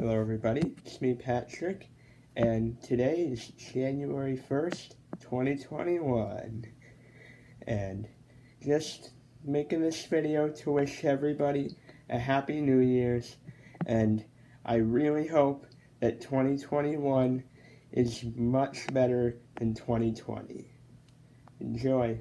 Hello everybody, it's me Patrick, and today is January 1st, 2021, and just making this video to wish everybody a Happy New Year's, and I really hope that 2021 is much better than 2020. Enjoy!